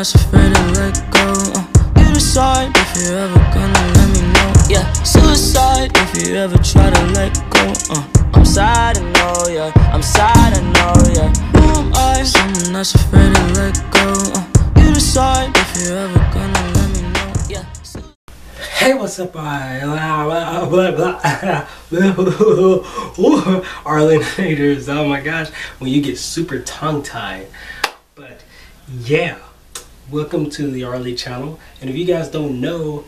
that's afraid to let go. Uh, you decide if you're ever gonna let me know. Yeah, suicide if you ever try to let go. Uh, I'm sad, I know, yeah. I'm sad, I know, yeah. Who am I? Someone that's afraid to let go. Uh, you decide if you're ever gonna let me know. Yeah. Hey, what's up, blah, blah, blah. Oh my gosh, when you get super tongue tied. But yeah, welcome to the Arli channel. And if you guys don't know,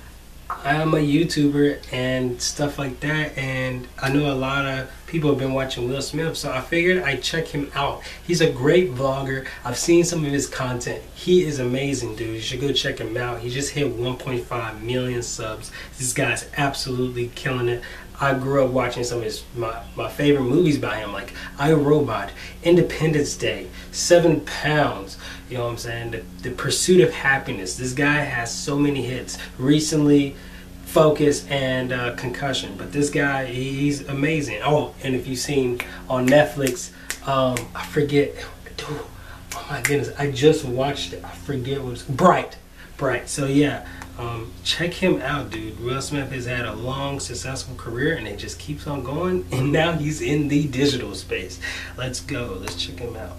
I'm a YouTuber and stuff like that. And I know a lot of people have been watching Will Smith, so I figured I'd check him out. He's a great vlogger. I've seen some of his content. He is amazing, dude. You should go check him out. He just hit 1.5 million subs. This guy's absolutely killing it. I grew up watching some of his my, my favorite movies by him, like I Robot, Independence Day, Seven Pounds. You know what I'm saying? The, the Pursuit of Happiness. This guy has so many hits. Recently, Focus and uh, Concussion. But this guy, he's amazing. Oh, and if you've seen on Netflix, um, I forget. Oh my goodness, I just watched it. I forget what it's Bright. Bright. So yeah. Um, check him out, dude. Will Smith has had a long, successful career and it just keeps on going. And now he's in the digital space. Let's go. Let's check him out.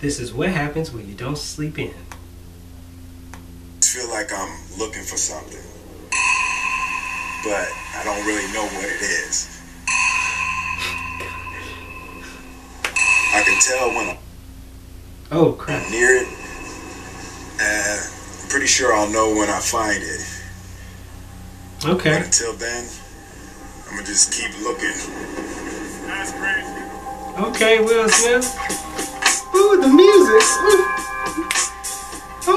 This is what happens when you don't sleep in. I feel like I'm looking for something, but I don't really know what it is. I can tell when I'm Oh crap. near it, and I'm pretty sure I'll know when I find it. Okay. But until then, I'm gonna just keep looking. That's crazy. Okay, Will Smith. Ooh, the music. Ooh.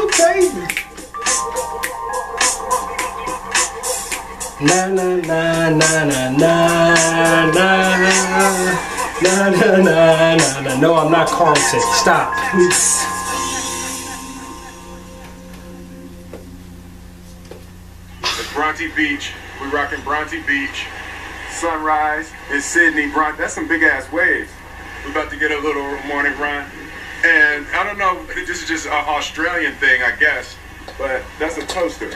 Okay. Na na na na na na na. Na na na na na. No, I'm not Carlton. Stop. It's Bronte Beach. We rocking Bronte Beach. Sunrise in Sydney, Bronte. That's some big ass waves. We about to get a little morning run. And I don't know, this is just an Australian thing, I guess. But that's a toaster.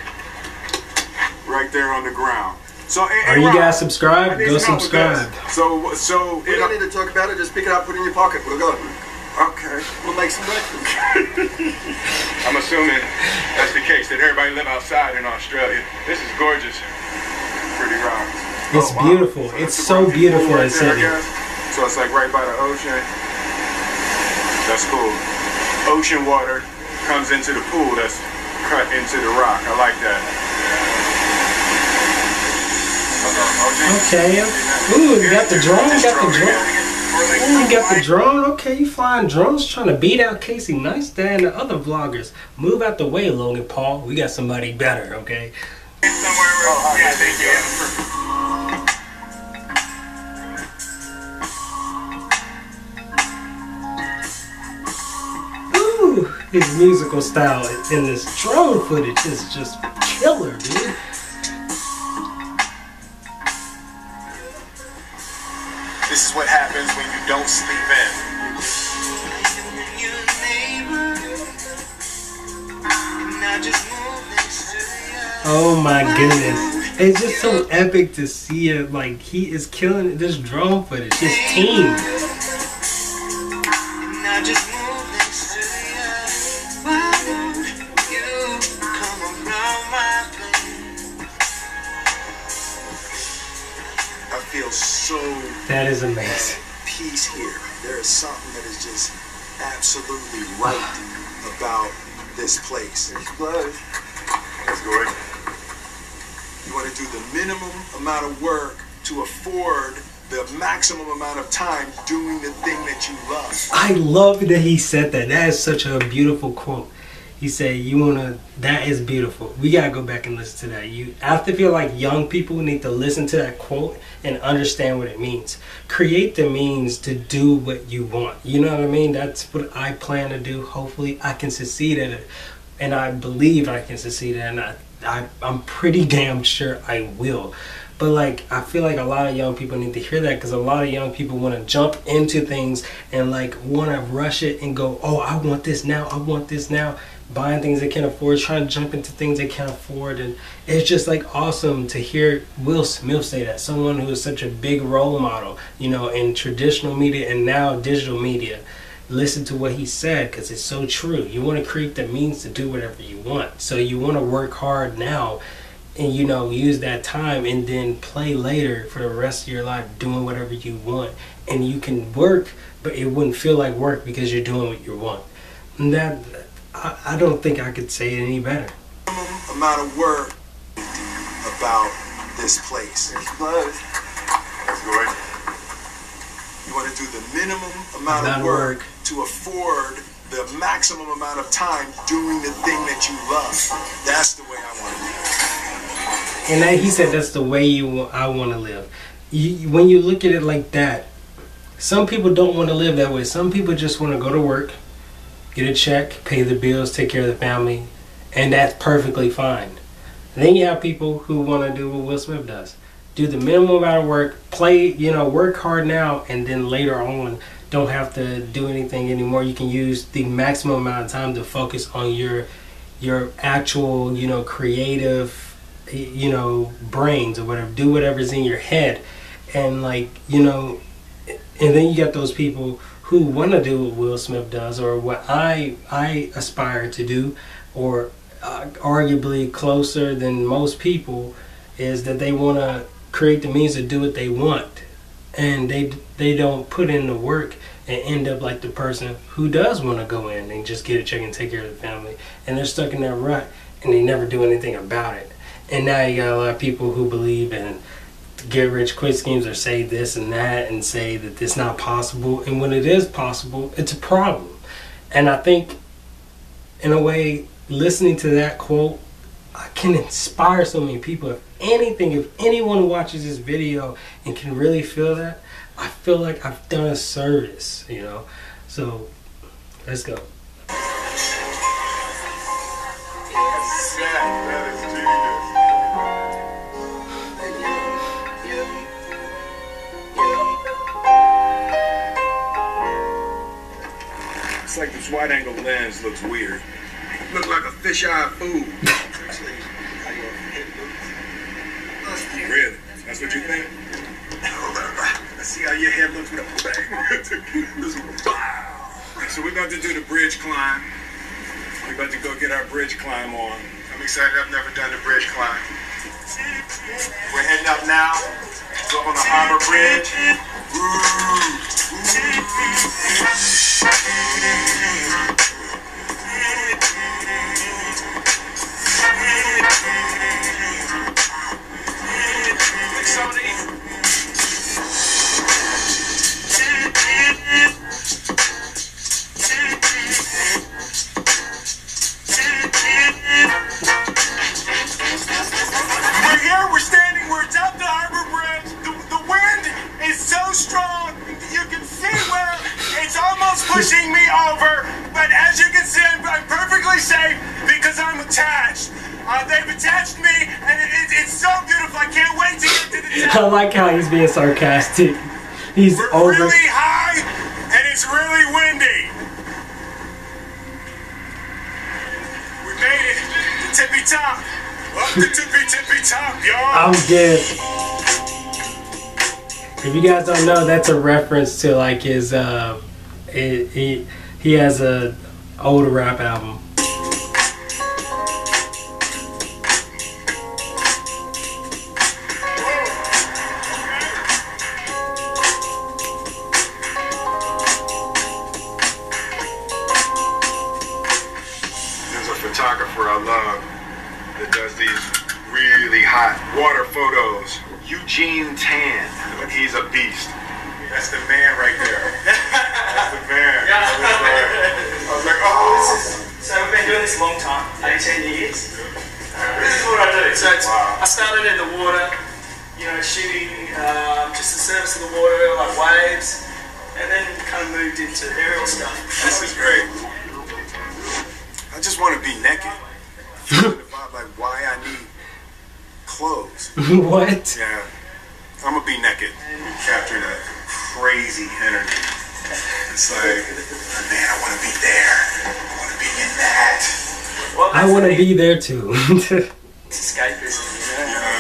Right there on the ground. So, hey, Are you Rob, guys subscribed? Go some help with this. subscribe. So, so, We don't need to talk about it. Just pick it up, put it in your pocket. We'll go. okay. We'll make some breakfast. I'm assuming that's the case, that everybody live outside in Australia. This is gorgeous. Pretty rocks. It's oh, beautiful. It's so beautiful Pool in there, I Sydney. guess. So it's like right by the ocean. That's cool. Ocean water comes into the pool that's cut into the rock. I like that. Uh-oh. Geez. Okay. Ooh, you got the drone. You got the drone. Ooh, you got the drone. Okay, you flying drones trying to beat out Casey Neistat and the other vloggers. Move out the way, Logan Paul. We got somebody better, okay? Oh, yeah, thank you. His musical style in this drone footage is just killer, dude. This is what happens when you don't sleep in. Oh my goodness. It's just so epic to see it. Like, he is killing it. This drone footage. His team. So That is amazing. peace here. There is something that is just absolutely right about this place. It's close. That's good. You want to do the minimum amount of work to afford the maximum amount of time doing the thing that you love. I love that he said that. That is such a beautiful quote. He said, "You wanna." That is beautiful. We gotta go back and listen to that. You, have to feel like young people need to listen to that quote and understand what it means. Create the means to do what you want. You know what I mean? That's what I plan to do. Hopefully, I can succeed at it, and I believe I can succeed at it. And I, I, I'm pretty damn sure I will. But like, I feel like a lot of young people need to hear that because a lot of young people want to jump into things and like want to rush it and go, oh, I want this now, I want this now. buying things they can't afford, trying to jump into things they can't afford, and it's just like awesome to hear Will Smith say that. Someone who is such a big role model, you know, in traditional media and now digital media. Listen to what he said because it's so true. You want to create the means to do whatever you want. So you want to work hard now and you know use that time and then play later for the rest of your life doing whatever you want and you can work but it wouldn't feel like work because you're doing what you want and that i, I don't think i could say it any better minimum amount of work about this place. It's close. That's good. You want to do the minimum amount Amount of of work work. to afford the maximum amount of time doing the thing that you love. That's the way I want to live. And he said that's the way you i want to live. You, when you look at it like that some people don't want to live that way. Some people just want to go to work get a check pay the bills take care of the family and that's perfectly fine. Then you have people who want to do what will smith does. Do the minimum amount of work play you know work hard now and then later on don't have to do anything anymore. You can use the maximum amount of time to focus on your your actual you know creative you know brains or whatever do whatever's in your head. And like you know and then you got those people who want to do what will smith does or what i i aspire to do or uh, arguably closer than most people is that they want to create the means to do what they want. And they they don't put in the work and end up like the person who does want to go in and just get a check and take care of the family. And they're stuck in that rut and they never do anything about it and now you got a lot of people who believe in get rich quick schemes or say this and that and say that it's not possible. And when it is possible it's a problem. And i think in a way listening to that quote I can inspire so many people. If anything if anyone watches this video and can really feel that i feel like i've done a service you know? So let's go. That It's like this wide angle lens looks weird. Look like a fish-eye fool. Really? That's what you think? Let's see how your head looks with a bang. Wow. So we're about to do the bridge climb. We're about to go get our bridge climb on. I'm excited. I've never done the bridge climb. We're heading up now. Up on the Harbor Bridge. Over. But as you can see, I'm, I'm perfectly safe because I'm attached. Uh, they've attached me, and it, it, it's so beautiful. I can't wait to get to the top. i like how he's being sarcastic he's We're over really high, and it's really windy. We made it. The tippy top. Up the tippy tippy top, y'all. I'm good. If you guys don't know, that's a reference to like his uh, it, he he has a old rap album. There's a photographer I love that does these really hot water photos. Eugene Tan. He's a beast. That's the man right there. That's the man. Yeah. I was like, oh. So we've been doing this a long time, 18 years. This is what I do. So it's, Wow. I started in the water, you know, shooting um, just the surface of the water, like waves, and then kind of moved into aerial stuff. This is great. I just want to be naked. Like why I need clothes. what? Yeah. I'm gonna be naked. Capture that crazy energy. It's like, man, I want to be there. I want to be in that. Well, I want to be there too. it It's escapism,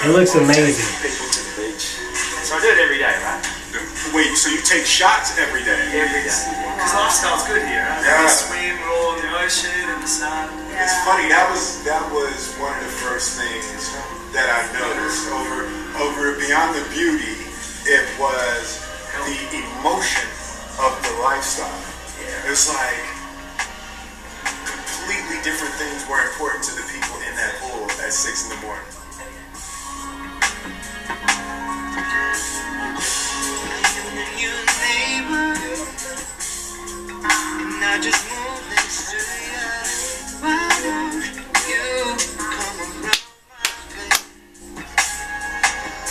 you know. looks amazing. People to the beach. So I do it every day, right? Wait, so you take shots every day? Every day. Because lifestyle's good here. Right? Yeah. We swim, we're in the ocean, in the sun. It's funny. That was that was one of the first things that I noticed. Over over beyond the beauty, it was the emotion of the lifestyle. It's like completely different things were important to the people in that pool at six in the morning.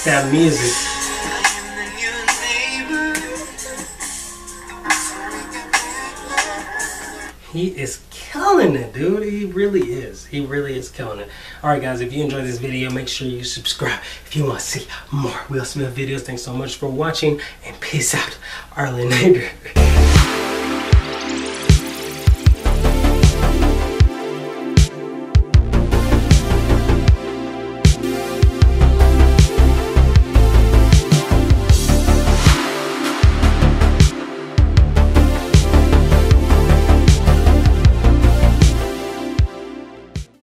That music. He is killing it, dude. He really is. He really is killing it. Alright guys, if you enjoyed this video, make sure you subscribe if you want to see more Will Smith videos. Thanks so much for watching and peace out. Arlinator.